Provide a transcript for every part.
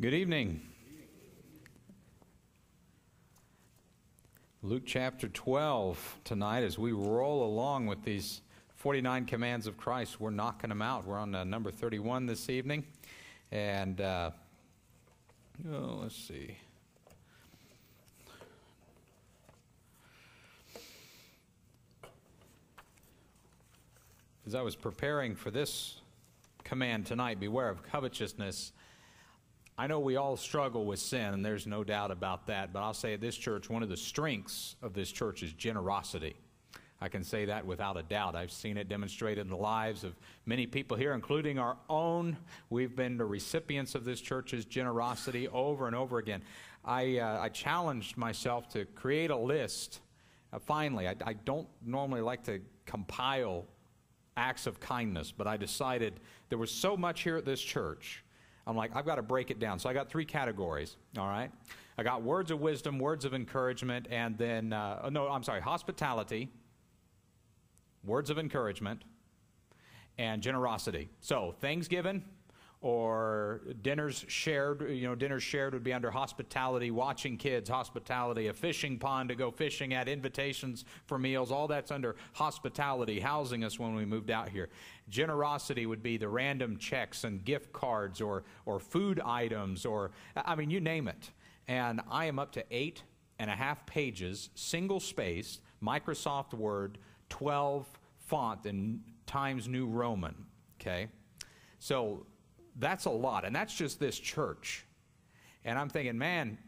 Good evening. Luke chapter 12 tonight as we roll along with these 49 commands of Christ. We're knocking them out. We're on uh, number 31 this evening. And uh, oh, let's see. As I was preparing for this command tonight, beware of covetousness. I know we all struggle with sin, and there's no doubt about that, but I'll say at this church, one of the strengths of this church is generosity. I can say that without a doubt. I've seen it demonstrated in the lives of many people here, including our own. We've been the recipients of this church's generosity over and over again. I, uh, I challenged myself to create a list. Uh, finally, I, I don't normally like to compile acts of kindness, but I decided there was so much here at this church. I'm like, I've got to break it down. So I got three categories, all right? I got words of wisdom, words of encouragement, and then, uh, no, I'm sorry, hospitality, words of encouragement, and generosity. So, things given, or dinners shared you know dinners shared would be under hospitality watching kids hospitality a fishing pond to go fishing at invitations for meals all that's under hospitality housing us when we moved out here. Generosity would be the random checks and gift cards or or food items or i mean you name it. And i am up to eight and a half pages single spaced microsoft word 12 font in times new roman okay? So that's a lot. And that's just this church. And I'm thinking, man,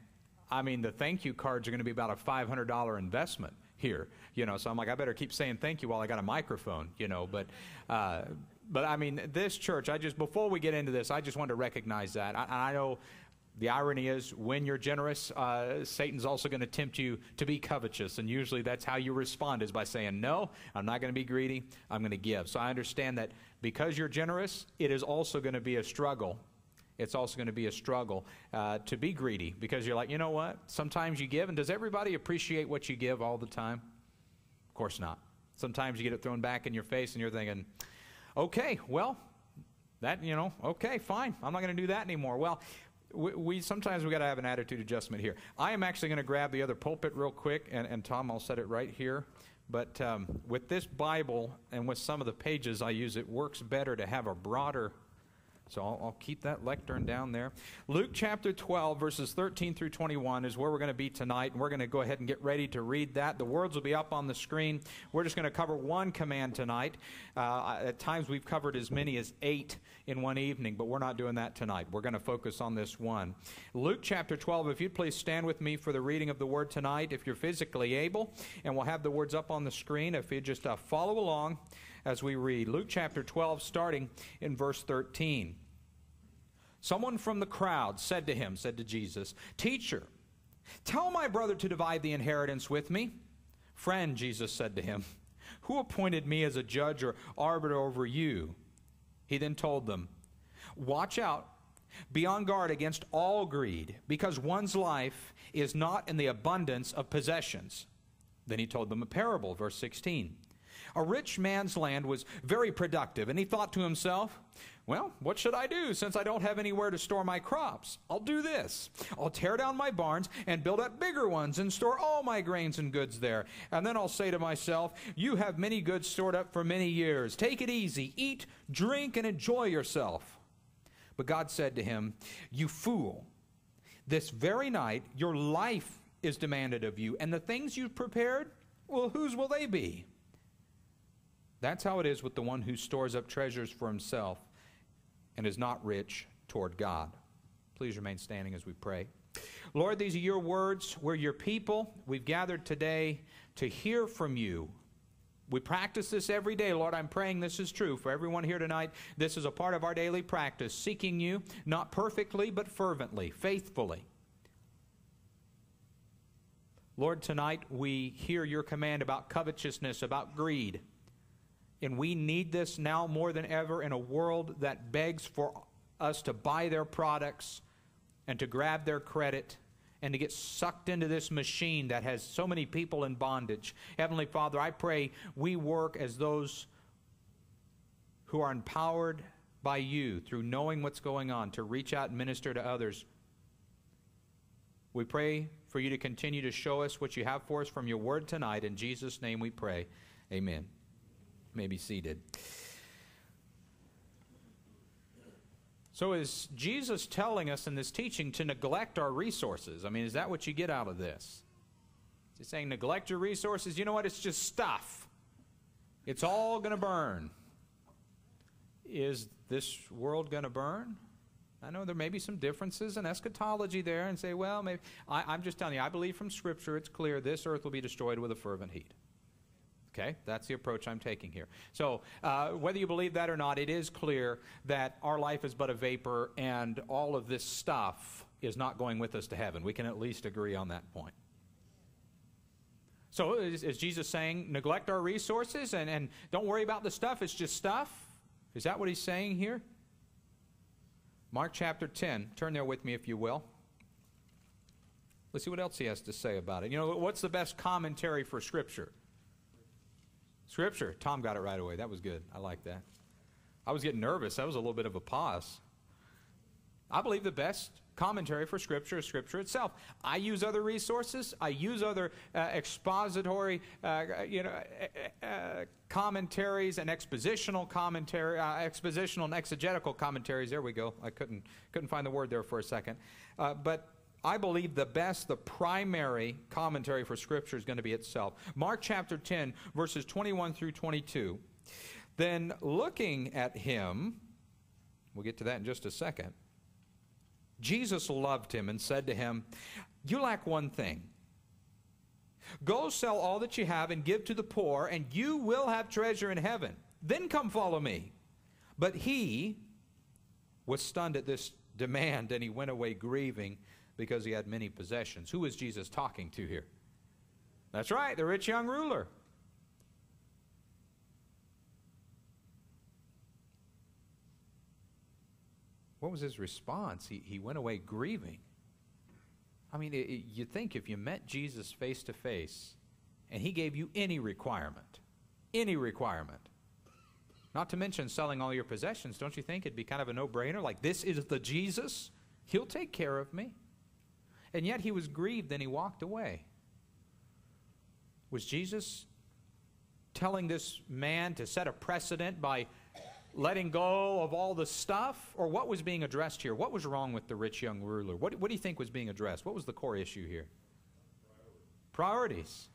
I mean, the thank you cards are going to be about a $500 investment here, you know. So I'm like, I better keep saying thank you while I got a microphone, you know. But, uh, but I mean, this church, I just, before we get into this, I just want to recognize that. I, I know the irony is, when you're generous, uh, Satan's also going to tempt you to be covetous. And usually that's how you respond is by saying, No, I'm not going to be greedy. I'm going to give. So I understand that because you're generous, it is also going to be a struggle. It's also going to be a struggle uh, to be greedy because you're like, you know what? Sometimes you give, and does everybody appreciate what you give all the time? Of course not. Sometimes you get it thrown back in your face, and you're thinking, okay, well, that, you know, okay, fine. I'm not going to do that anymore. Well, we, we sometimes we got to have an attitude adjustment here. I am actually going to grab the other pulpit real quick, and, and Tom, I'll set it right here. But um, with this Bible and with some of the pages I use, it works better to have a broader so I'll, I'll, keep that lectern down there. Luke chapter 12, verses 13 through 21 is where we're going to be tonight, and we're going to go ahead and get ready to read that. The words will be up on the screen. We're just going to cover one command tonight. Uh, at times we've covered as many as eight in one evening, but we're not doing that tonight. We're going to focus on this one. Luke chapter 12, if you'd please stand with me for the reading of the word tonight, if you're physically able, and we'll have the words up on the screen. If you'd just uh, follow along as we read. Luke chapter 12, starting in verse 13. Someone from the crowd said to him, said to Jesus, Teacher, tell my brother to divide the inheritance with me. Friend, Jesus said to him, Who appointed me as a judge or arbiter over you? He then told them, Watch out, be on guard against all greed, because one's life is not in the abundance of possessions. Then he told them a parable, verse 16. A rich man's land was very productive, and he thought to himself, well, what should I do since I don't have anywhere to store my crops? I'll do this. I'll tear down my barns and build up bigger ones and store all my grains and goods there. And then I'll say to myself, You have many goods stored up for many years. Take it easy, eat, drink, and enjoy yourself. But God said to him, You fool, this very night your life is demanded of you, and the things you've prepared, well, whose will they be? That's how it is with the one who stores up treasures for himself and is not rich toward God. Please remain standing as we pray. Lord, these are your words. We're your people. We've gathered today to hear from you. We practice this every day. Lord, I'm praying this is true for everyone here tonight. This is a part of our daily practice, seeking you, not perfectly, but fervently, faithfully. Lord, tonight we hear your command about covetousness, about greed. And we need this now more than ever in a world that begs for us to buy their products and to grab their credit and to get sucked into this machine that has so many people in bondage. Heavenly Father, I pray we work as those who are empowered by you through knowing what's going on to reach out and minister to others We pray for you to continue to show us what you have for us from your word tonight. In Jesus' name we pray. Amen. May be seated. So, is Jesus telling us in this teaching to neglect our resources? I mean, is that what you get out of this? Is he saying neglect your resources? You know what? It's just stuff. It's all going to burn. Is this world going to burn? I know there may be some differences in eschatology there and say, well, maybe. I, am just telling you, I believe from Scripture it's clear this earth will be destroyed with a fervent heat. Okay? That's the approach I'm taking here. So, uh, whether you believe that or not, it is clear that our life is but a vapor and all of this stuff is not going with us to heaven. We can at least agree on that point. So, is, is Jesus saying neglect our resources and, and don't worry about the stuff? It's just stuff? Is that what he's saying here? Mark chapter 10. Turn there with me if you will. Let's see what else he has to say about it. You know, what's the best commentary for Scripture? Scripture. Tom got it right away. That was good. I like that. I was getting nervous. That was a little bit of a pause. I believe the best commentary for Scripture is Scripture itself. I use other resources. I use other uh, expository, uh, you know, uh, uh commentaries and expositional commentary, uh, expositional and exegetical commentaries. There we go. I couldn't couldn't find the word there for a second, uh, but I believe the best, the primary commentary for Scripture is going to be itself. Mark chapter 10, verses 21 through 22. Then looking at him, we'll get to that in just a second, Jesus loved him and said to him, You lack one thing. Go sell all that you have and give to the poor, and you will have treasure in heaven. Then come follow me. But he was stunned at this demand, and he went away grieving because he had many possessions. Who is Jesus talking to here? That's right, the rich young ruler. What was his response? He, he went away grieving. I mean, it, it, you think if you met Jesus face to face and he gave you any requirement, any requirement, not to mention selling all your possessions, don't you think it'd be kind of a no brainer? Like, this is the Jesus? He'll take care of me. And yet he was grieved and he walked away. Was Jesus telling this man to set a precedent by letting go of all the stuff? Or what was being addressed here? What was wrong with the rich young ruler? What, what do you think was being addressed? What was the core issue here? Priorities.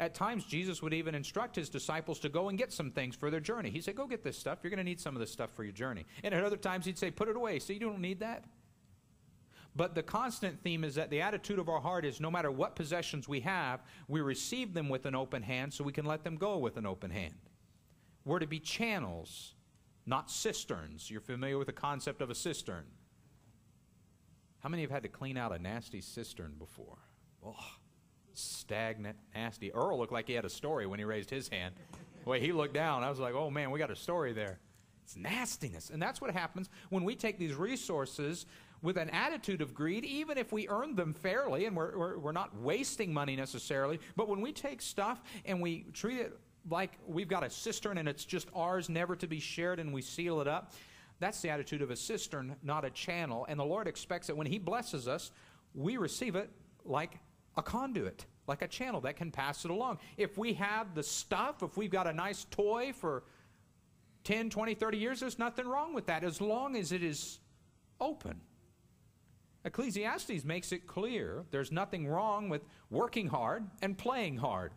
At times, Jesus would even instruct his disciples to go and get some things for their journey. He said, Go get this stuff. You're going to need some of this stuff for your journey. And at other times, he'd say, Put it away. So you don't need that. But the constant theme is that the attitude of our heart is no matter what possessions we have, we receive them with an open hand so we can let them go with an open hand. We're to be channels, not cisterns. You're familiar with the concept of a cistern. How many have had to clean out a nasty cistern before? Oh, stagnant, nasty. Earl looked like he had a story when he raised his hand. The way he looked down, I was like, oh man, we got a story there. It's nastiness. And that's what happens when we take these resources with an attitude of greed, even if we earn them fairly and we're, we're, we're, not wasting money necessarily, but when we take stuff and we treat it like we've got a cistern and it's just ours, never to be shared, and we seal it up, that's the attitude of a cistern, not a channel. And the Lord expects that when He blesses us, we receive it like a conduit, like a channel that can pass it along. If we have the stuff, if we've got a nice toy for 10, 20, 30 years, there's nothing wrong with that as long as it is open. Ecclesiastes makes it clear there's nothing wrong with working hard and playing hard.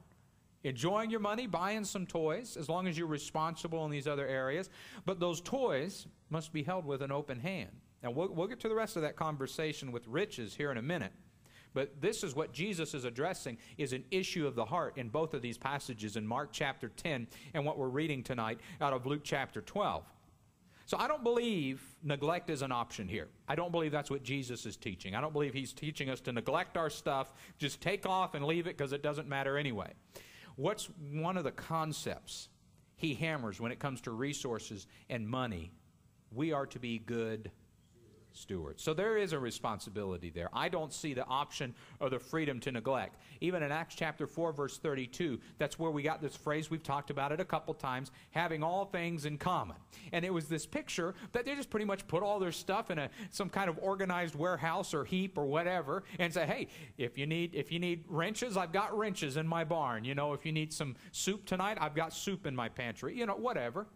Enjoying your money, buying some toys, as long as you're responsible in these other areas. But those toys must be held with an open hand. Now, we'll, we'll get to the rest of that conversation with riches here in a minute. But this is what Jesus is addressing is an issue of the heart in both of these passages in Mark chapter 10 and what we're reading tonight out of Luke chapter 12. So I don't believe neglect is an option here. I don't believe that's what Jesus is teaching. I don't believe he's teaching us to neglect our stuff, just take off and leave it because it doesn't matter anyway. What's one of the concepts he hammers when it comes to resources and money? We are to be good stewards. So there is a responsibility there. I don't see the option or the freedom to neglect. Even in Acts chapter 4, verse 32, that's where we got this phrase, we've talked about it a couple times, having all things in common. And it was this picture that they just pretty much put all their stuff in a some kind of organized warehouse or heap or whatever and say, hey, if you need if you need wrenches, I've got wrenches in my barn. You know, if you need some soup tonight, I've got soup in my pantry. You know, whatever.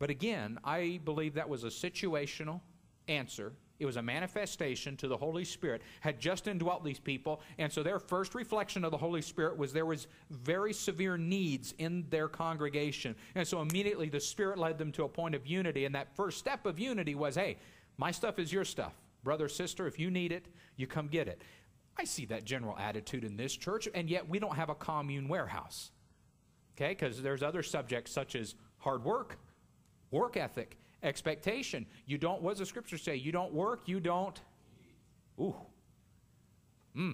But again, I believe that was a situational answer. It was a manifestation to the Holy Spirit, had just indwelt these people, and so their first reflection of the Holy Spirit was there was very severe needs in their congregation. And so immediately the Spirit led them to a point of unity, and that first step of unity was, hey, my stuff is your stuff. Brother, sister, if you need it, you come get it. I see that general attitude in this church, and yet we don't have a commune warehouse. Okay, because there's other subjects such as hard work, Work ethic, expectation. You don't, what does the scripture say? You don't work, you don't. Ooh. Hmm.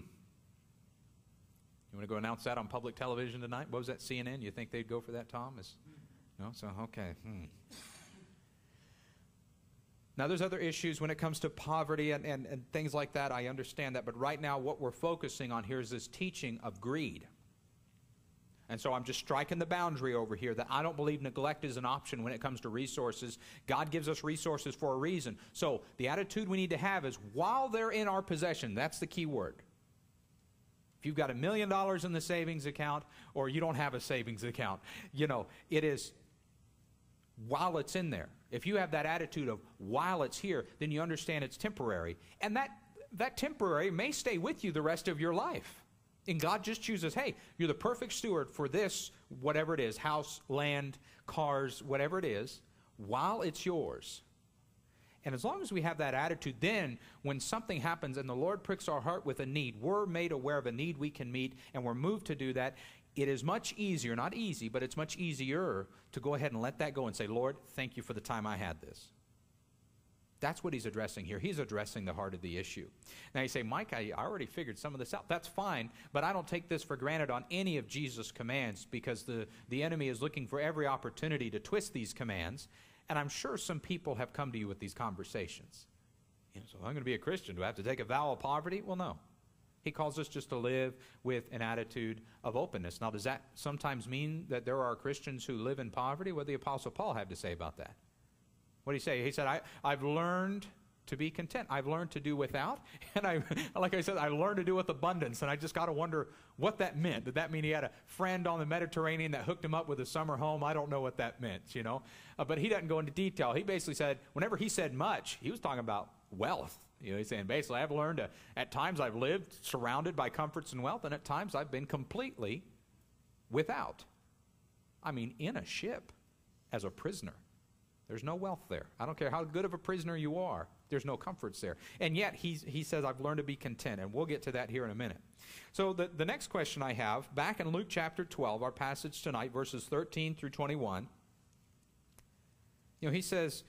You want to go announce that on public television tonight? What was that, CNN? You think they'd go for that, Tom? Is, no? So, okay. Hmm. Now, there's other issues when it comes to poverty and, and, and things like that. I understand that. But right now, what we're focusing on here is this teaching of greed. And so I'm just striking the boundary over here that I don't believe neglect is an option when it comes to resources. God gives us resources for a reason. So the attitude we need to have is while they're in our possession, that's the key word. If you've got a million dollars in the savings account or you don't have a savings account, you know, it is while it's in there. If you have that attitude of while it's here, then you understand it's temporary. And that, that temporary may stay with you the rest of your life. And God just chooses, hey, you're the perfect steward for this, whatever it is house, land, cars, whatever it is, while it's yours. And as long as we have that attitude, then when something happens and the Lord pricks our heart with a need, we're made aware of a need we can meet and we're moved to do that. It is much easier, not easy, but it's much easier to go ahead and let that go and say, Lord, thank you for the time I had this. That's what he's addressing here. He's addressing the heart of the issue. Now you say, Mike, I already figured some of this out. That's fine, but I don't take this for granted on any of Jesus' commands because the, the enemy is looking for every opportunity to twist these commands. And I'm sure some people have come to you with these conversations. You know, so I'm going to be a Christian. Do I have to take a vow of poverty? Well, no. He calls us just to live with an attitude of openness. Now, does that sometimes mean that there are Christians who live in poverty? What did the Apostle Paul have to say about that? What did he say? He said, I, I've learned to be content. I've learned to do without. And I, like I said, I learned to do with abundance. And I just got to wonder what that meant. Did that mean he had a friend on the Mediterranean that hooked him up with a summer home? I don't know what that meant, you know. Uh, but he doesn't go into detail. He basically said, whenever he said much, he was talking about wealth. You know, he's saying basically, I've learned to, at times I've lived surrounded by comforts and wealth, and at times I've been completely without. I mean, in a ship as a prisoner. There's no wealth there. I don't care how good of a prisoner you are, there's no comforts there. And yet, he's, he says, I've learned to be content. And we'll get to that here in a minute. So, the, the next question I have, back in Luke chapter 12, our passage tonight, verses 13 through 21, you know, he says,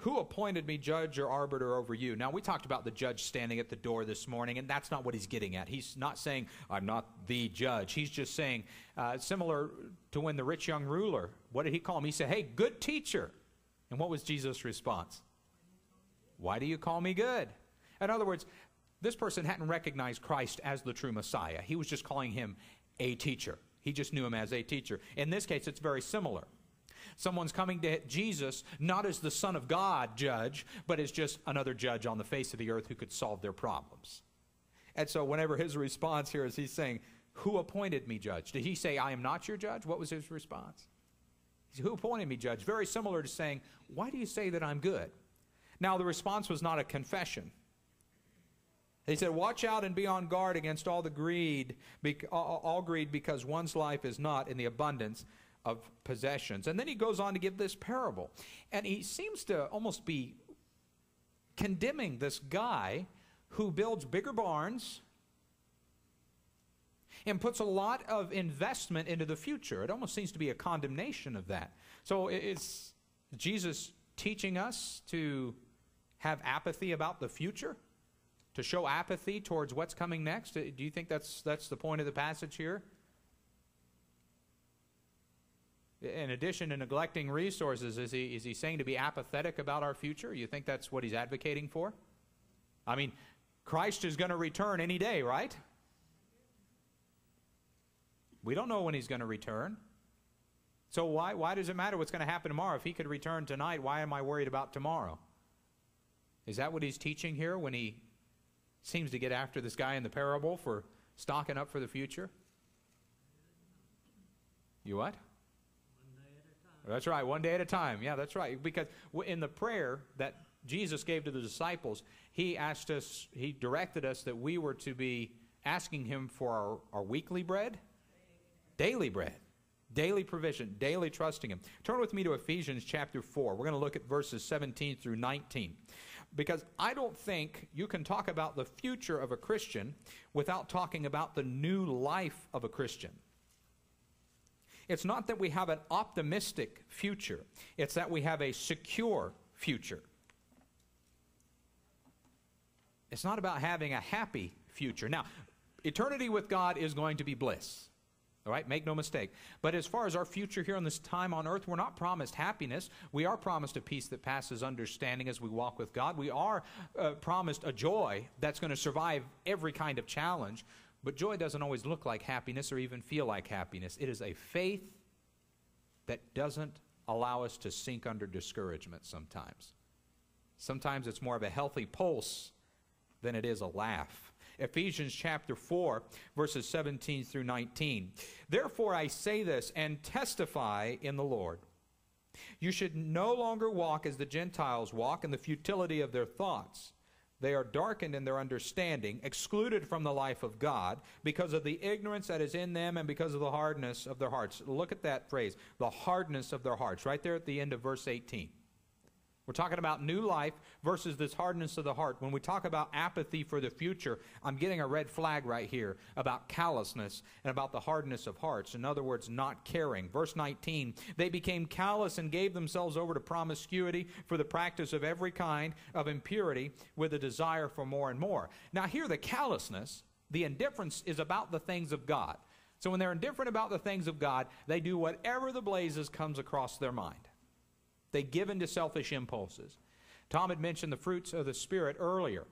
who appointed me judge or arbiter over you? Now, we talked about the judge standing at the door this morning, and that's not what he's getting at. He's not saying, I'm not the judge. He's just saying, uh, similar to when the rich young ruler, what did he call him? He said, Hey, good teacher. And what was Jesus' response? Why do you call me good? In other words, this person hadn't recognized Christ as the true Messiah. He was just calling him a teacher. He just knew him as a teacher. In this case, it's very similar. Someone's coming to Jesus not as the Son of God judge, but as just another judge on the face of the earth who could solve their problems. And so, whenever his response here is he's saying, Who appointed me judge? Did he say, I am not your judge? What was his response? Said, Who appointed me judge? Very similar to saying, Why do you say that I'm good? Now, the response was not a confession. He said, Watch out and be on guard against all the greed, all greed, because one's life is not in the abundance of possessions. And then he goes on to give this parable. And he seems to almost be condemning this guy who builds bigger barns and puts a lot of investment into the future. It almost seems to be a condemnation of that. So is Jesus teaching us to have apathy about the future, to show apathy towards what's coming next. Uh, do you think that's that's the point of the passage here? In addition to neglecting resources, is he, is he saying to be apathetic about our future? You think that's what he's advocating for? I mean, Christ is going to return any day, right? We don't know when he's going to return. So why, why does it matter what's going to happen tomorrow? If he could return tonight, why am I worried about tomorrow? Is that what he's teaching here when he seems to get after this guy in the parable for stocking up for the future? You what? That's right, one day at a time. Yeah, that's right. Because in the prayer that Jesus gave to the disciples, he asked us, he directed us that we were to be asking him for our, our weekly bread, daily bread, daily provision, daily trusting him. Turn with me to Ephesians chapter 4. We're going to look at verses 17 through 19. Because I don't think you can talk about the future of a Christian without talking about the new life of a Christian. It's not that we have an optimistic future, it's that we have a secure future. It's not about having a happy future. Now, eternity with God is going to be bliss. All right, make no mistake. But as far as our future here on this time on earth, we're not promised happiness. We are promised a peace that passes understanding as we walk with God. We are uh, promised a joy that's going to survive every kind of challenge. But joy doesn't always look like happiness or even feel like happiness. It is a faith that doesn't allow us to sink under discouragement sometimes. Sometimes it's more of a healthy pulse than it is a laugh. Ephesians chapter 4, verses 17 through 19. Therefore I say this and testify in the Lord. You should no longer walk as the Gentiles walk in the futility of their thoughts. They are darkened in their understanding, excluded from the life of God because of the ignorance that is in them and because of the hardness of their hearts. Look at that phrase, the hardness of their hearts, right there at the end of verse 18. We're talking about new life versus this hardness of the heart. When we talk about apathy for the future, I'm getting a red flag right here about callousness and about the hardness of hearts. In other words, not caring. Verse 19, they became callous and gave themselves over to promiscuity for the practice of every kind of impurity with a desire for more and more. Now, here, the callousness, the indifference is about the things of God. So when they're indifferent about the things of God, they do whatever the blazes comes across their mind. They give in to selfish impulses. Tom had mentioned the fruits of the Spirit earlier.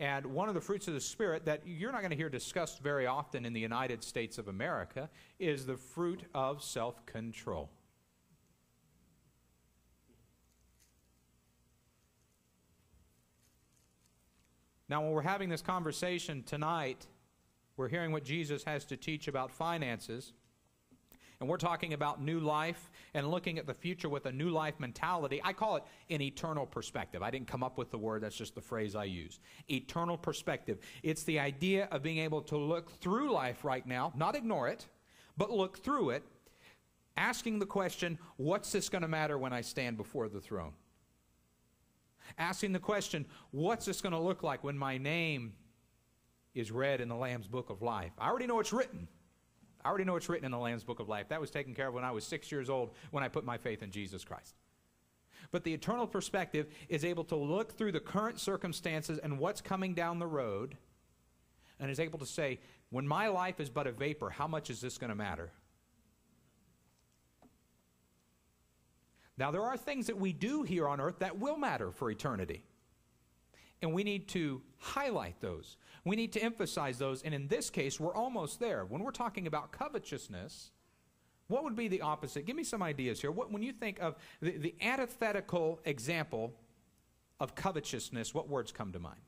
And one of the fruits of the Spirit that you're not going to hear discussed very often in the United States of America is the fruit of self control. Now, when we're having this conversation tonight, we're hearing what Jesus has to teach about finances. And we're talking about new life and looking at the future with a new life mentality. I call it an eternal perspective. I didn't come up with the word, that's just the phrase I use. Eternal perspective. It's the idea of being able to look through life right now, not ignore it, but look through it, asking the question, what's this going to matter when I stand before the throne? Asking the question, what's this going to look like when my name is read in the Lamb's book of life? I already know it's written. I already know it's written in the Lamb's Book of Life. That was taken care of when I was six years old when I put my faith in Jesus Christ. But the eternal perspective is able to look through the current circumstances and what's coming down the road and is able to say, when my life is but a vapor, how much is this going to matter? Now, there are things that we do here on earth that will matter for eternity. And we need to highlight those. We need to emphasize those. And in this case, we're almost there. When we're talking about covetousness, what would be the opposite? Give me some ideas here. What, when you think of the, the antithetical example of covetousness, what words come to mind?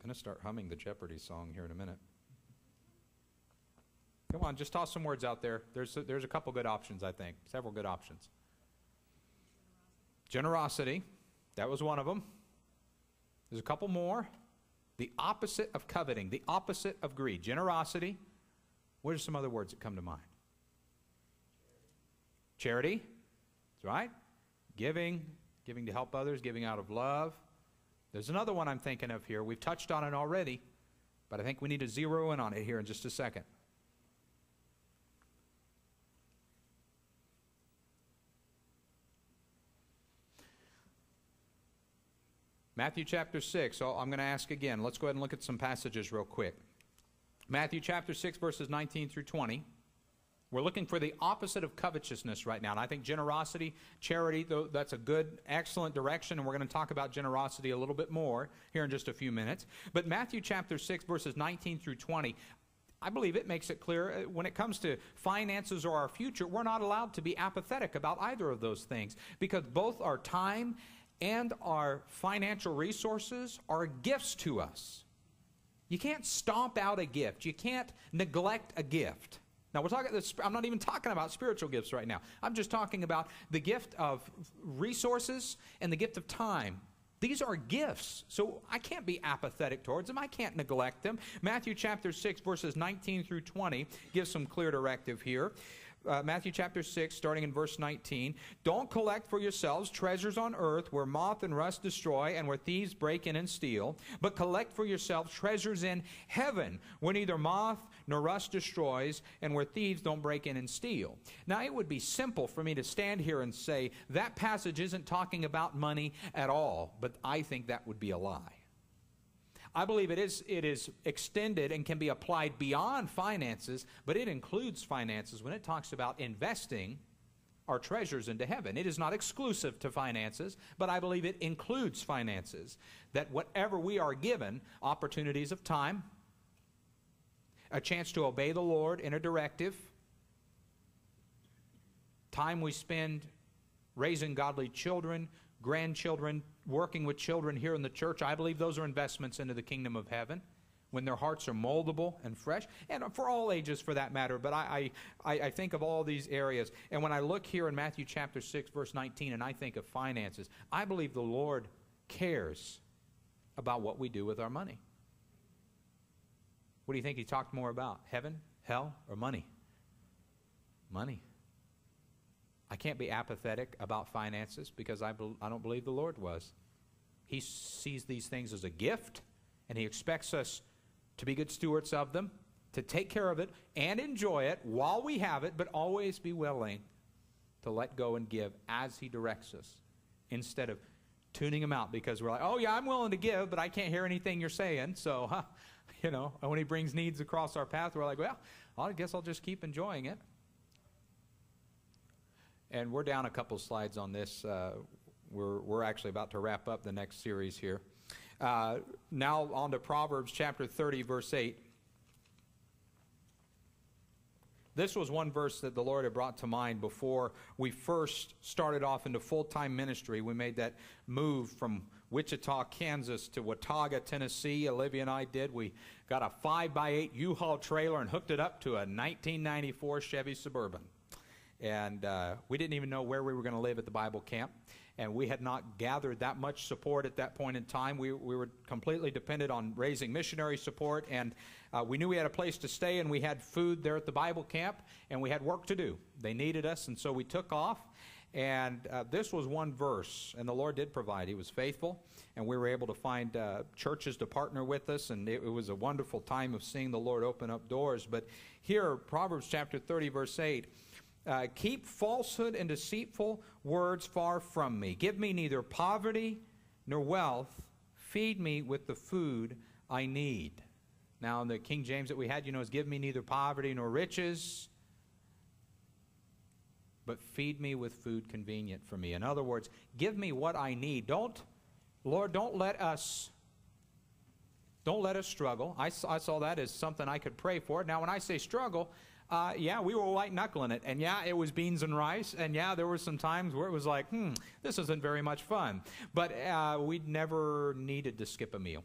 I'm going to start humming the Jeopardy song here in a minute. Come on, just toss some words out there. There's a, there's a couple good options, I think. Several good options. Generosity. That was one of them. There's a couple more. The opposite of coveting, the opposite of greed. Generosity. What are some other words that come to mind? Charity. That's right. Giving, giving to help others, giving out of love. There's another one I'm thinking of here. We've touched on it already, but I think we need to zero in on it here in just a second. Matthew chapter 6. So I'm going to ask again. Let's go ahead and look at some passages real quick. Matthew chapter 6, verses 19 through 20. We're looking for the opposite of covetousness right now. And I think generosity, charity, that's a good, excellent direction. And we're going to talk about generosity a little bit more here in just a few minutes. But Matthew chapter 6, verses 19 through 20, I believe it makes it clear uh, when it comes to finances or our future, we're not allowed to be apathetic about either of those things because both our time and our financial resources are gifts to us. You can't stomp out a gift, you can't neglect a gift. Now, we're talking, I'm not even talking about spiritual gifts right now. I'm just talking about the gift of resources and the gift of time. These are gifts, so I can't be apathetic towards them. I can't neglect them. Matthew chapter 6, verses 19 through 20 gives some clear directive here uh, Matthew chapter 6, starting in verse 19. Don't collect for yourselves treasures on earth where moth and rust destroy and where thieves break in and steal, but collect for yourselves treasures in heaven where neither moth nor rust destroys and where thieves don't break in and steal. Now, it would be simple for me to stand here and say that passage isn't talking about money at all, but I think that would be a lie. I believe it is, it is extended and can be applied beyond finances, but it includes finances when it talks about investing our treasures into heaven. It is not exclusive to finances, but I believe it includes finances. That whatever we are given, opportunities of time, a chance to obey the Lord in a directive, time we spend raising godly children, grandchildren, working with children here in the church, I believe those are investments into the kingdom of heaven when their hearts are moldable and fresh, and for all ages for that matter. But I, I, I, think of all these areas. And when I look here in Matthew chapter 6, verse 19, and I think of finances, I believe the Lord cares about what we do with our money. What do you think he talked more about? Heaven, hell, or money? Money. I can't be apathetic about finances because I, be, I don't believe the Lord was. He sees these things as a gift, and He expects us to be good stewards of them, to take care of it and enjoy it while we have it, but always be willing to let go and give as He directs us instead of tuning Him out because we're like, oh, yeah, I'm willing to give, but I can't hear anything you're saying. So, huh, you know, when He brings needs across our path, we're like, well, I guess I'll just keep enjoying it. And we're down a couple slides on this. Uh, we're, we're actually about to wrap up the next series here. Uh, now on to Proverbs chapter 30, verse 8. This was one verse that the Lord had brought to mind before we first started off into full time ministry. We made that move from Wichita, Kansas to Watauga, Tennessee. Olivia and I did. We got a 5 by 8 U Haul trailer and hooked it up to a 1994 Chevy Suburban and uh, we didn't even know where we were going to live at the Bible camp. And we had not gathered that much support at that point in time. We, we were completely dependent on raising missionary support, and uh, we knew we had a place to stay, and we had food there at the Bible camp, and we had work to do. They needed us, and so we took off. And uh, this was one verse, and the Lord did provide. He was faithful, and we were able to find uh, churches to partner with us, and it, it, was a wonderful time of seeing the Lord open up doors. But here, Proverbs chapter 30, verse 8 uh, keep falsehood and deceitful words far from me. Give me neither poverty nor wealth. Feed me with the food I need. Now, in the King James that we had, you know, is give me neither poverty nor riches, but feed me with food convenient for me. In other words, give me what I need. Don't, Lord, don't let us. Don't let us struggle. I, I saw that as something I could pray for. Now, when I say struggle, uh, yeah, we were white knuckling it. And yeah, it was beans and rice. And yeah, there were some times where it was like, hmm, this isn't very much fun. But uh, we never needed to skip a meal.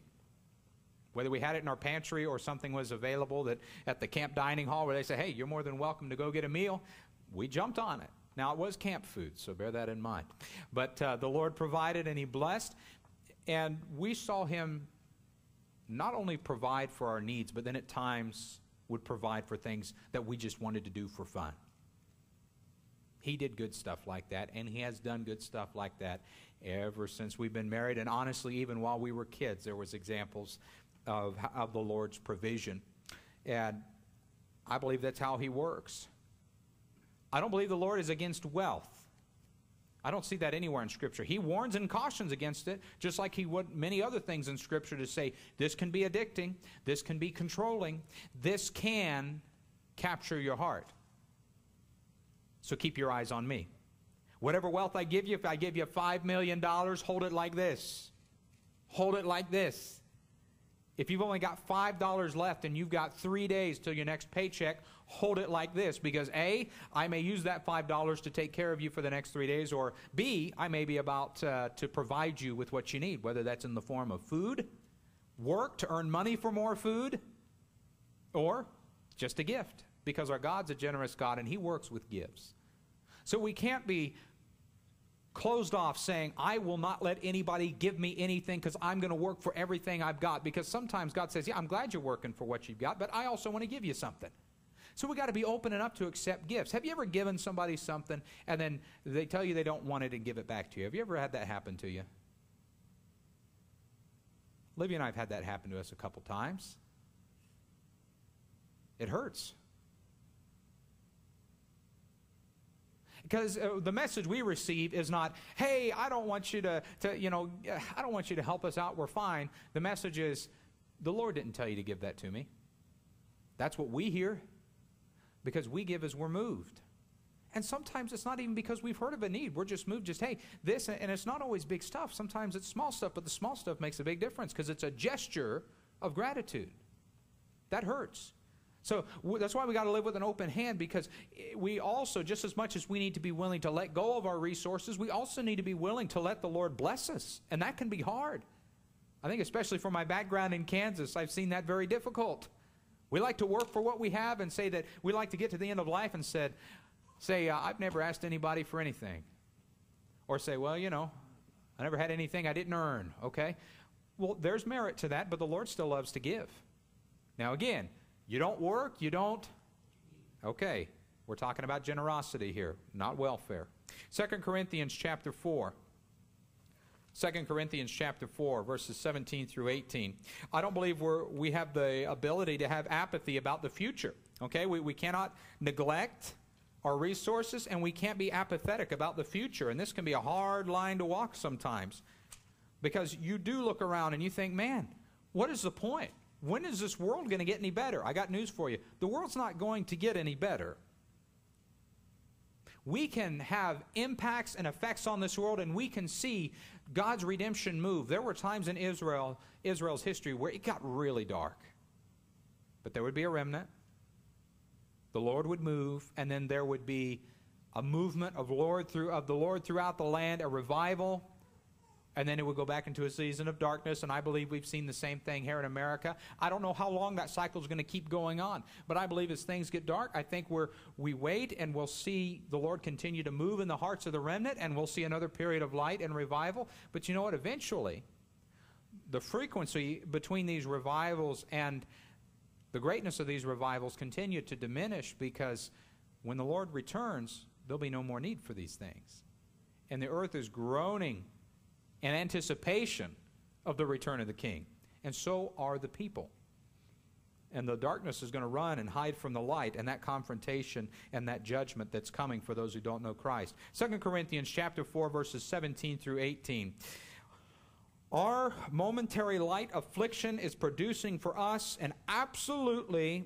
Whether we had it in our pantry or something was available that at the camp dining hall where they say, hey, you're more than welcome to go get a meal, we jumped on it. Now, it was camp food, so bear that in mind. But uh, the Lord provided and He blessed. And we saw Him not only provide for our needs, but then at times would provide for things that we just wanted to do for fun. He did good stuff like that, and he has done good stuff like that ever since we've been married. And honestly, even while we were kids, there was examples of, of the Lord's provision. And I believe that's how he works. I don't believe the Lord is against wealth. I don't see that anywhere in Scripture. He warns and cautions against it, just like he would many other things in Scripture to say this can be addicting, this can be controlling, this can capture your heart. So keep your eyes on me. Whatever wealth I give you, if I give you $5 million, hold it like this. Hold it like this. If you've only got $5 left and you've got three days till your next paycheck, hold it like this because A, I may use that $5 to take care of you for the next three days, or B, I may be about uh, to provide you with what you need, whether that's in the form of food, work to earn money for more food, or just a gift because our God's a generous God and He works with gifts. So we can't be closed off saying, I will not let anybody give me anything because I'm going to work for everything I've got. Because sometimes God says, Yeah, I'm glad you're working for what you've got, but I also want to give you something. So we got to be open enough to accept gifts. Have you ever given somebody something and then they tell you they don't want it and give it back to you? Have you ever had that happen to you? Libby and I have had that happen to us a couple times. It hurts. because uh, the message we receive is not hey i don't want you to, to you know i don't want you to help us out we're fine the message is the lord didn't tell you to give that to me that's what we hear because we give as we're moved and sometimes it's not even because we've heard of a need we're just moved just hey this and it's not always big stuff sometimes it's small stuff but the small stuff makes a big difference because it's a gesture of gratitude that hurts so that's why we got to live with an open hand because eh, we also, just as much as we need to be willing to let go of our resources, we also need to be willing to let the Lord bless us. And that can be hard. I think, especially for my background in Kansas, I've seen that very difficult. We like to work for what we have and say that we like to get to the end of life and said, say, uh, I've never asked anybody for anything. Or say, well, you know, I never had anything I didn't earn, okay? Well, there's merit to that, but the Lord still loves to give. Now, again, you don't work, you don't. Okay, we're talking about generosity here, not welfare. 2 Corinthians chapter 4. 2 Corinthians chapter 4, verses 17 through 18. I don't believe we're, we have the ability to have apathy about the future. Okay, we, we cannot neglect our resources and we can't be apathetic about the future. And this can be a hard line to walk sometimes because you do look around and you think, man, what is the point? When is this world going to get any better? I got news for you. The world's not going to get any better. We can have impacts and effects on this world, and we can see God's redemption move. There were times in Israel, Israel's history, where it got really dark. But there would be a remnant. The Lord would move, and then there would be a movement of Lord through of the Lord throughout the land, a revival and then it would go back into a season of darkness. And I believe we've seen the same thing here in America. I don't know how long that cycle is going to keep going on, but I believe as things get dark, I think we're, we wait and we'll see the Lord continue to move in the hearts of the remnant, and we'll see another period of light and revival. But you know what? Eventually, the frequency between these revivals and the greatness of these revivals continue to diminish because when the Lord returns, there'll be no more need for these things. And the earth is groaning in anticipation of the return of the king. And so are the people. And the darkness is going to run and hide from the light and that confrontation and that judgment that's coming for those who don't know Christ. 2 Corinthians chapter 4 verses 17 through 18. Our momentary light affliction is producing for us an absolutely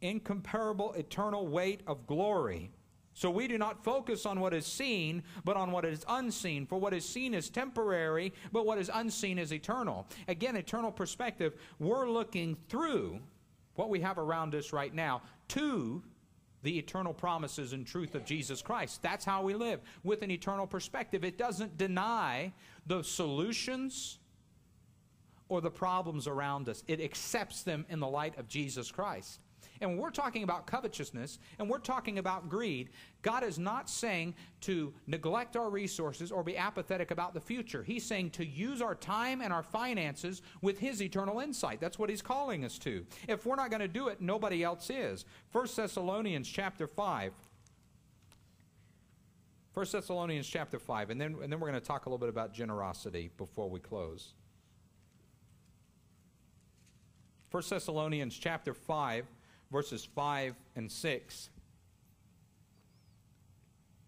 incomparable eternal weight of glory so we do not focus on what is seen, but on what is unseen. For what is seen is temporary, but what is unseen is eternal. Again, eternal perspective, we're looking through what we have around us right now to the eternal promises and truth of Jesus Christ. That's how we live, with an eternal perspective. It doesn't deny the solutions or the problems around us, it accepts them in the light of Jesus Christ. And when we're talking about covetousness and we're talking about greed, God is not saying to neglect our resources or be apathetic about the future. He's saying to use our time and our finances with His eternal insight. That's what He's calling us to. If we're not going to do it, nobody else is. 1 Thessalonians chapter 5. 1 Thessalonians chapter 5, and then, and then we're going to talk a little bit about generosity before we close. 1 Thessalonians chapter 5, verses 5 and 6.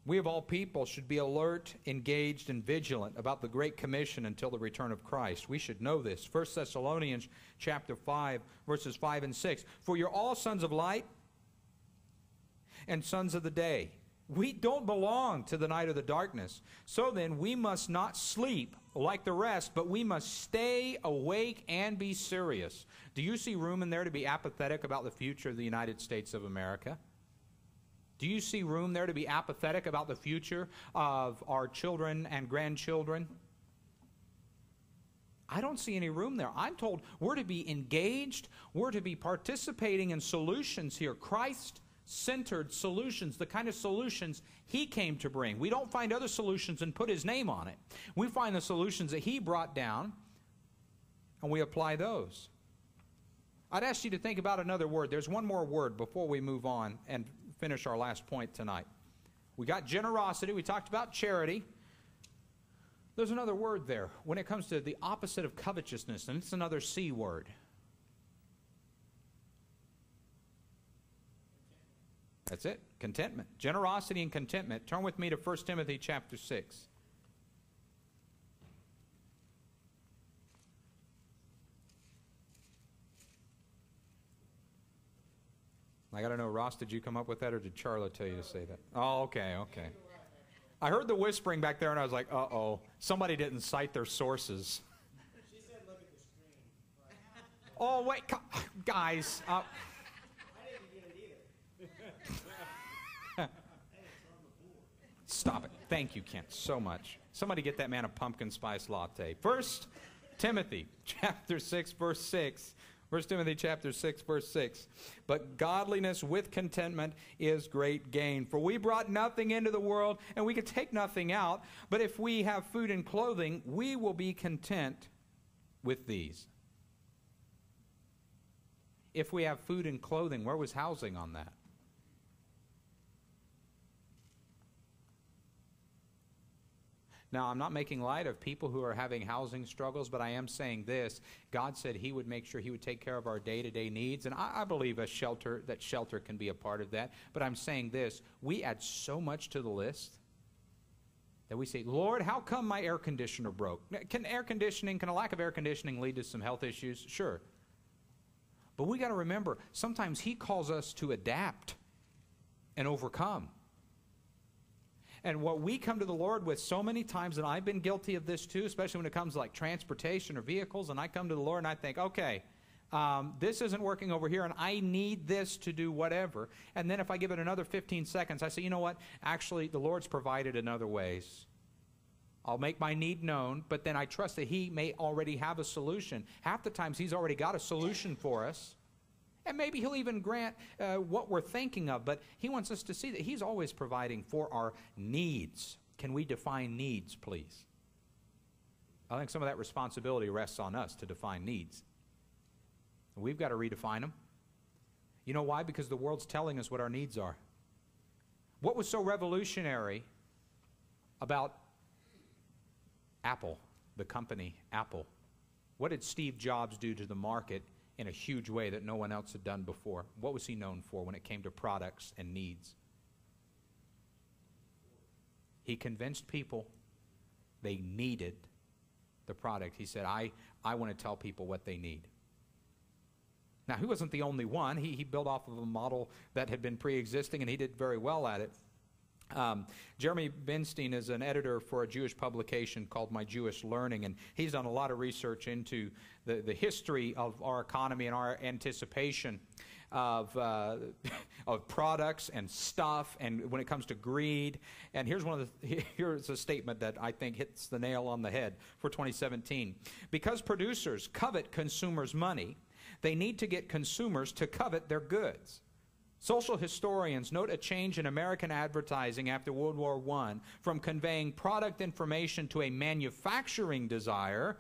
We of all people should be alert, engaged, and vigilant about the Great Commission until the return of Christ. We should know this. 1 Thessalonians chapter 5, verses 5 and 6. For you're all sons of light and sons of the day. We don't belong to the night or the darkness. So then, we must not sleep like the rest, but we must stay awake and be serious. Do you see room in there to be apathetic about the future of the United States of America? Do you see room there to be apathetic about the future of our children and grandchildren? I don't see any room there. I'm told we're to be engaged, we're to be participating in solutions here. Christ centered solutions, the kind of solutions he came to bring. We don't find other solutions and put his name on it. We find the solutions that he brought down and we apply those. I'd ask you to think about another word. There's one more word before we move on and finish our last point tonight. We got generosity, we talked about charity. There's another word there when it comes to the opposite of covetousness, and it's another C word. That's it. Contentment. Generosity and contentment. Turn with me to 1 Timothy chapter 6. I got to know, Ross, did you come up with that or did Charlotte tell you to say that? Oh, okay, okay. I heard the whispering back there and I was like, uh oh, somebody didn't cite their sources. She said, look at the screen. Oh, wait, guys. Uh, Stop it. Thank you, Kent, so much. Somebody get that man a pumpkin spice latte. First Timothy chapter 6, verse 6. First Timothy chapter 6, verse 6. But godliness with contentment is great gain. For we brought nothing into the world, and we could take nothing out. But if we have food and clothing, we will be content with these. If we have food and clothing, where was housing on that? Now, I'm not making light of people who are having housing struggles, but I am saying this. God said He would make sure He would take care of our day to day needs, and I, I, believe a shelter, that shelter can be a part of that. But I'm saying this we add so much to the list that we say, Lord, how come my air conditioner broke? Can air conditioning, can a lack of air conditioning lead to some health issues? Sure. But we got to remember, sometimes He calls us to adapt and overcome. And what we come to the Lord with so many times, and I've been guilty of this too, especially when it comes to like transportation or vehicles, and I come to the Lord and I think, okay, um, this isn't working over here, and I need this to do whatever. And then if I give it another 15 seconds, I say, you know what? Actually, the Lord's provided in other ways. I'll make my need known, but then I trust that He may already have a solution. Half the times, He's already got a solution for us. And maybe he'll even grant uh, what we're thinking of, but he wants us to see that he's always providing for our needs. Can we define needs, please? I think some of that responsibility rests on us to define needs. We've got to redefine them. You know why? Because the world's telling us what our needs are. What was so revolutionary about Apple, the company Apple? What did Steve Jobs do to the market in a huge way that no one else had done before. What was he known for when it came to products and needs? He convinced people they needed the product. He said, I, I want to tell people what they need. Now, he wasn't the only one. He, he built off of a model that had been pre existing, and he did very well at it. Um, Jeremy Benstein is an editor for a Jewish publication called My Jewish Learning, and he's done a lot of research into the, the history of our economy and our anticipation of, uh, of products and stuff, and when it comes to greed. And here's one of the here's a statement that I think hits the nail on the head for 2017. Because producers covet consumers' money, they need to get consumers to covet their goods. Social historians note a change in American advertising after World War I from conveying product information to a manufacturing desire.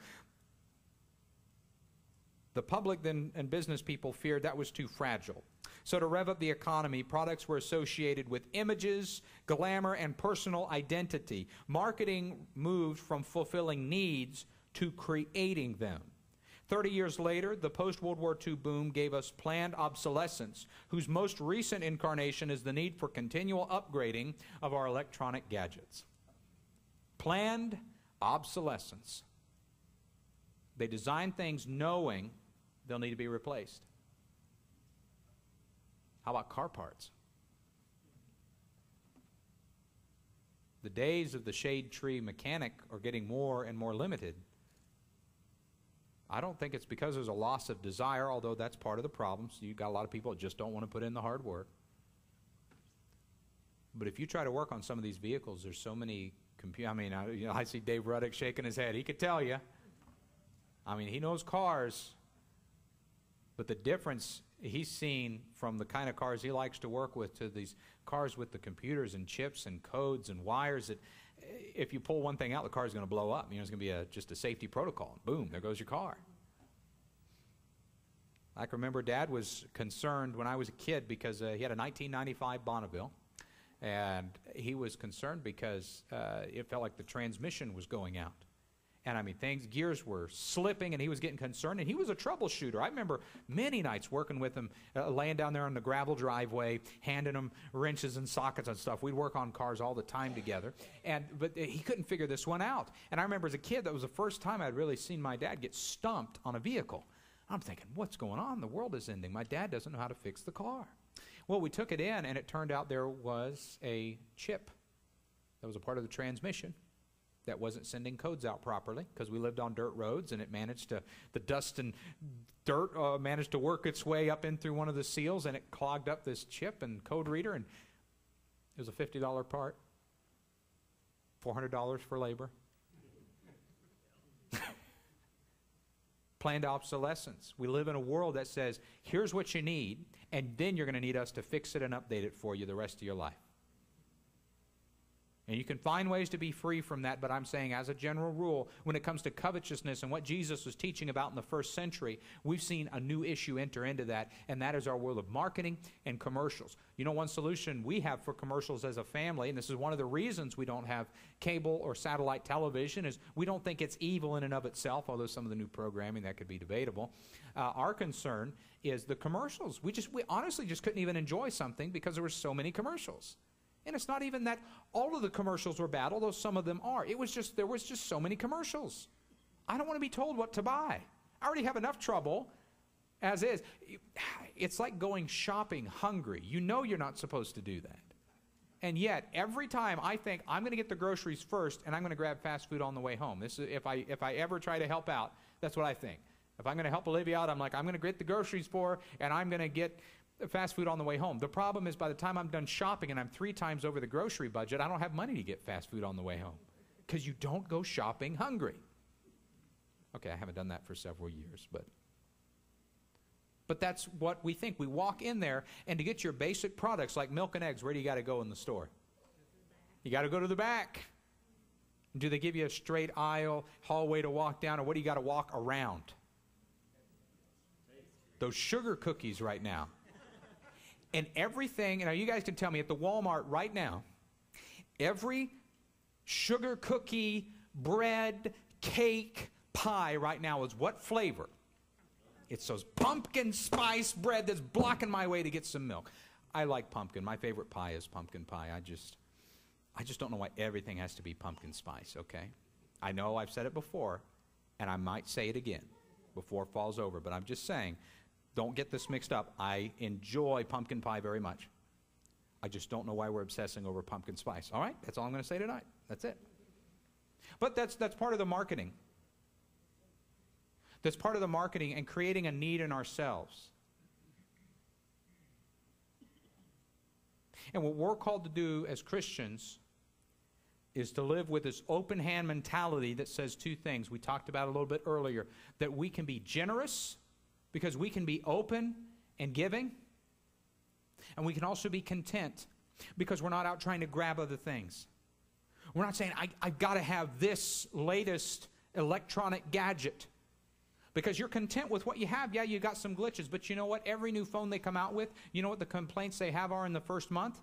The public then, and business people feared that was too fragile. So, to rev up the economy, products were associated with images, glamour, and personal identity. Marketing moved from fulfilling needs to creating them. 30 years later, the post World War II boom gave us planned obsolescence, whose most recent incarnation is the need for continual upgrading of our electronic gadgets. Planned obsolescence. They design things knowing they'll need to be replaced. How about car parts? The days of the shade tree mechanic are getting more and more limited. I don't think it's because there's a loss of desire, although that's part of the problem. So you've got a lot of people that just don't want to put in the hard work. But if you try to work on some of these vehicles, there's so many compu- I mean, I, you know, I see Dave Ruddick shaking his head. He could tell you. I mean, he knows cars. But the difference he's seen from the kind of cars he likes to work with to these cars with the computers and chips and codes and wires that if you pull one thing out, the car is going to blow up. You know, it's going to be a, just a safety protocol. Boom, there goes your car. I can remember Dad was concerned when I was a kid because uh, he had a 1995 Bonneville, and he was concerned because uh, it felt like the transmission was going out. And I mean, things, gears were slipping, and he was getting concerned. And he was a troubleshooter. I remember many nights working with him, uh, laying down there on the gravel driveway, handing him wrenches and sockets and stuff. We'd work on cars all the time together. And but he couldn't figure this one out. And I remember as a kid, that was the first time I'd really seen my dad get stumped on a vehicle. I'm thinking, what's going on? The world is ending. My dad doesn't know how to fix the car. Well, we took it in, and it turned out there was a chip that was a part of the transmission that wasn't sending codes out properly because we lived on dirt roads and it managed to the dust and dirt uh, managed to work its way up in through one of the seals and it clogged up this chip and code reader and it was a $50 part $400 for labor. Planned obsolescence. We live in a world that says here's what you need and then you're going to need us to fix it and update it for you the rest of your life and you can find ways to be free from that, but I'm saying, as a general rule, when it comes to covetousness and what Jesus was teaching about in the first century, we've seen a new issue enter into that, and that is our world of marketing and commercials. You know, one solution we have for commercials as a family, and this is one of the reasons we don't have cable or satellite television, is we don't think it's evil in and of itself, although some of the new programming that could be debatable. Uh, our concern is the commercials. We just, we honestly just couldn't even enjoy something because there were so many commercials. And it's not even that all of the commercials were bad, although some of them are. It was just, there was just so many commercials. I don't want to be told what to buy. I already have enough trouble as is. It's like going shopping hungry. You know you're not supposed to do that. And yet, every time I think I'm going to get the groceries first and I'm going to grab fast food on the way home. This is, if, I, if I ever try to help out, that's what I think. If I'm going to help Olivia out, I'm like, I'm going to get the groceries for her and I'm going to get fast food on the way home. The problem is by the time I'm done shopping and I'm three times over the grocery budget, I don't have money to get fast food on the way home because you don't go shopping hungry. Okay, I haven't done that for several years, but but that's what we think. We walk in there and to get your basic products like milk and eggs, where do you got to go in the store? You got to go to the back. Do they give you a straight aisle, hallway to walk down, or what do you got to walk around? Those sugar cookies right now and everything, now you guys can tell me at the Walmart right now, every sugar cookie, bread, cake, pie right now is what flavor? It's those pumpkin spice bread that's blocking my way to get some milk. I like pumpkin. My favorite pie is pumpkin pie. I just I just don't know why everything has to be pumpkin spice, okay? I know I've said it before, and I might say it again before it falls over, but I'm just saying don't get this mixed up. I enjoy pumpkin pie very much. I just don't know why we're obsessing over pumpkin spice. All right? That's all I'm going to say tonight. That's it. But that's, that's part of the marketing. That's part of the marketing and creating a need in ourselves. And what we're called to do as Christians is to live with this open hand mentality that says two things. We talked about a little bit earlier that we can be generous because we can be open and giving, and we can also be content because we're not out trying to grab other things. We're not saying, I, have got to have this latest electronic gadget. Because you're content with what you have. Yeah, you got some glitches, but you know what? Every new phone they come out with, you know what the complaints they have are in the first month?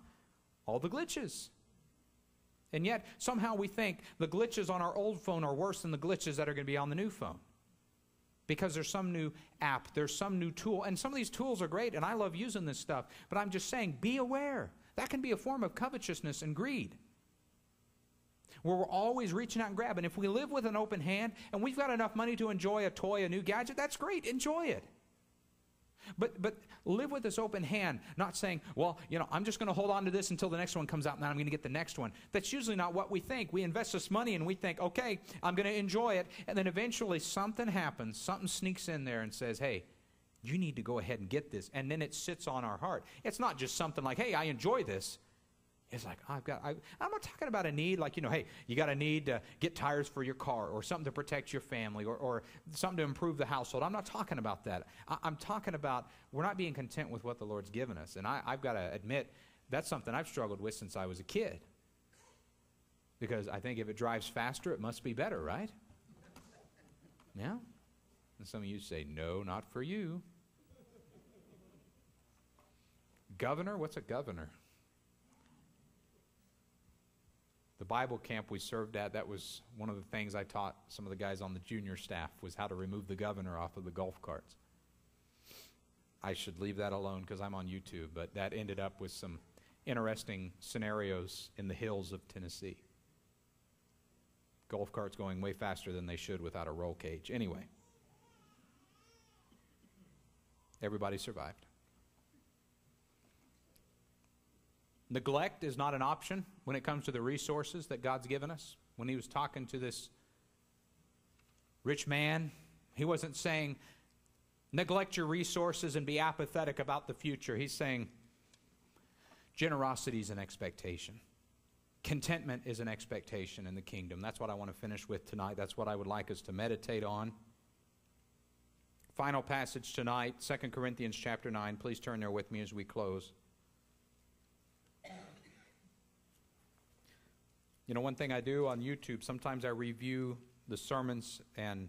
All the glitches. And yet, somehow we think the glitches on our old phone are worse than the glitches that are going to be on the new phone. Because there's some new app, there's some new tool, and some of these tools are great, and I love using this stuff. But I'm just saying, be aware. That can be a form of covetousness and greed. Where we're always reaching out and grabbing. If we live with an open hand and we've got enough money to enjoy a toy, a new gadget, that's great. Enjoy it. But, but live with this open hand, not saying, well, you know, I'm just going to hold on to this until the next one comes out and then I'm going to get the next one. That's usually not what we think. We invest this money and we think, okay, I'm going to enjoy it. And then eventually something happens, something sneaks in there and says, hey, you need to go ahead and get this. And then it sits on our heart. It's not just something like, hey, I enjoy this. It's like, I've got, I, am not talking about a need like, you know, hey, you got a need to get tires for your car or something to protect your family or, or something to improve the household. I'm not talking about that. I, am talking about we're not being content with what the Lord's given us. And I, I've got to admit, that's something I've struggled with since I was a kid. Because I think if it drives faster, it must be better, right? Yeah? And some of you say, no, not for you. Governor? What's a governor? The Bible camp we served at, that was one of the things I taught some of the guys on the junior staff was how to remove the governor off of the golf carts. I should leave that alone because I'm on YouTube, but that ended up with some interesting scenarios in the hills of Tennessee. Golf carts going way faster than they should without a roll cage. Anyway, everybody survived. Neglect is not an option when it comes to the resources that God's given us. When he was talking to this rich man, he wasn't saying, neglect your resources and be apathetic about the future. He's saying, generosity is an expectation. Contentment is an expectation in the kingdom. That's what I want to finish with tonight. That's what I would like us to meditate on. Final passage tonight, 2 Corinthians chapter 9. Please turn there with me as we close. You know, one thing I do on YouTube, sometimes I review the sermons and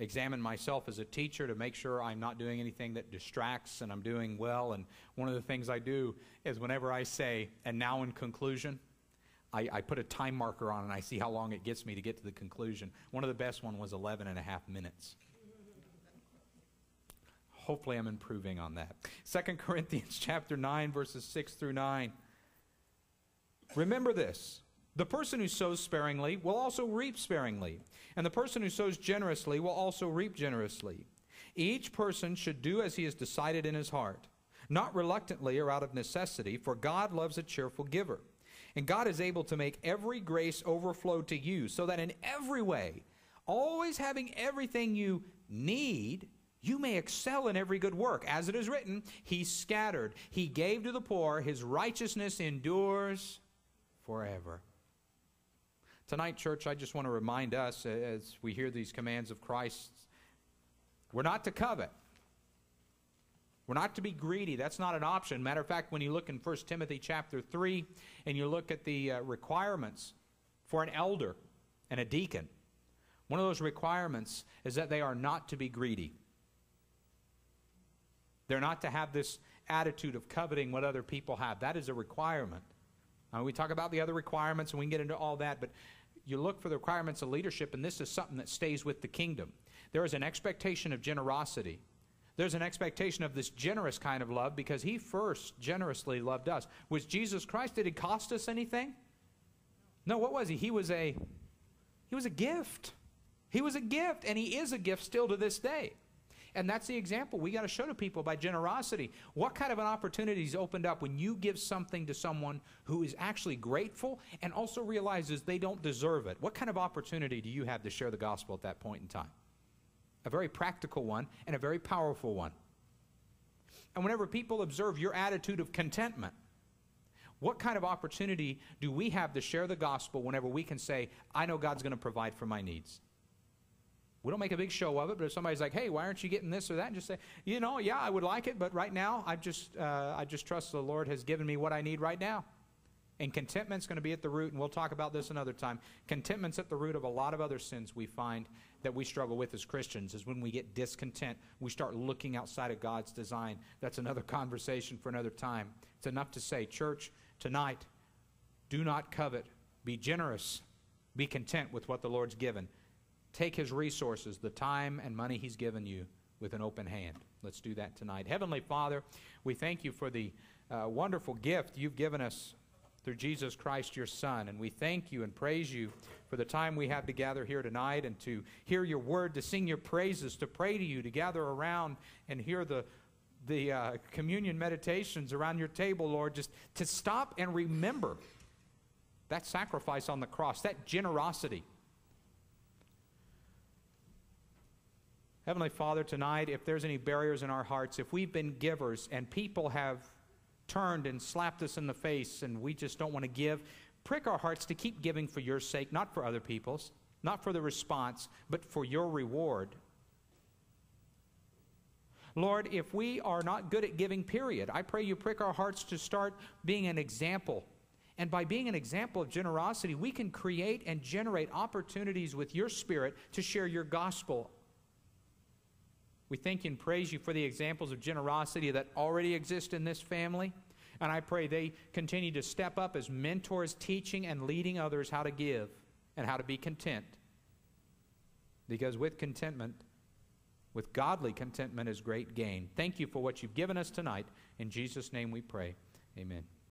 examine myself as a teacher to make sure I'm not doing anything that distracts and I'm doing well. And one of the things I do is whenever I say, and now in conclusion, I, I, put a time marker on and I see how long it gets me to get to the conclusion. One of the best one was 11 and a half minutes. Hopefully I'm improving on that. 2 Corinthians chapter 9 verses 6 through 9. Remember this. The person who sows sparingly will also reap sparingly, and the person who sows generously will also reap generously. Each person should do as he has decided in his heart, not reluctantly or out of necessity, for God loves a cheerful giver. And God is able to make every grace overflow to you, so that in every way, always having everything you need, you may excel in every good work. As it is written, He scattered, He gave to the poor, His righteousness endures forever. Tonight, church, I just want to remind us as we hear these commands of Christ, we're not to covet. We're not to be greedy. That's not an option. Matter of fact, when you look in 1 Timothy chapter 3 and you look at the uh, requirements for an elder and a deacon, one of those requirements is that they are not to be greedy. They're not to have this attitude of coveting what other people have. That is a requirement. Uh, we talk about the other requirements and we can get into all that, but you look for the requirements of leadership, and this is something that stays with the kingdom. There is an expectation of generosity. There's an expectation of this generous kind of love because he first generously loved us. Was Jesus Christ, did he cost us anything? No, what was he? He was a he was a gift. He was a gift, and he is a gift still to this day. And that's the example we got to show to people by generosity. What kind of an opportunity is opened up when you give something to someone who is actually grateful and also realizes they don't deserve it? What kind of opportunity do you have to share the gospel at that point in time? A very practical one and a very powerful one. And whenever people observe your attitude of contentment, what kind of opportunity do we have to share the gospel whenever we can say, I know God's going to provide for my needs? We don't make a big show of it, but if somebody's like, "Hey, why aren't you getting this or that?" and just say, "You know, yeah, I would like it, but right now, I just, uh, I just trust the Lord has given me what I need right now." And contentment's going to be at the root, and we'll talk about this another time. Contentment's at the root of a lot of other sins we find that we struggle with as Christians. Is when we get discontent, we start looking outside of God's design. That's another conversation for another time. It's enough to say, church, tonight, do not covet. Be generous. Be content with what the Lord's given take his resources, the time and money he's given you, with an open hand. Let's do that tonight. Heavenly Father, we thank you for the uh, wonderful gift you've given us through Jesus Christ, your Son. And we thank you and praise you for the time we have to gather here tonight and to hear your word, to sing your praises, to pray to you, to gather around and hear the, the uh, communion meditations around your table, Lord, just to stop and remember that sacrifice on the cross, that generosity. Heavenly Father, tonight, if there's any barriers in our hearts, if we've been givers and people have turned and slapped us in the face and we just don't want to give, prick our hearts to keep giving for your sake, not for other people's, not for the response, but for your reward. Lord, if we are not good at giving, period, I pray you prick our hearts to start being an example. And by being an example of generosity, we can create and generate opportunities with your spirit to share your gospel we thank and praise you for the examples of generosity that already exist in this family. And I pray they continue to step up as mentors, teaching and leading others how to give and how to be content. Because with contentment, with godly contentment, is great gain. Thank you for what you've given us tonight. In Jesus' name we pray. Amen.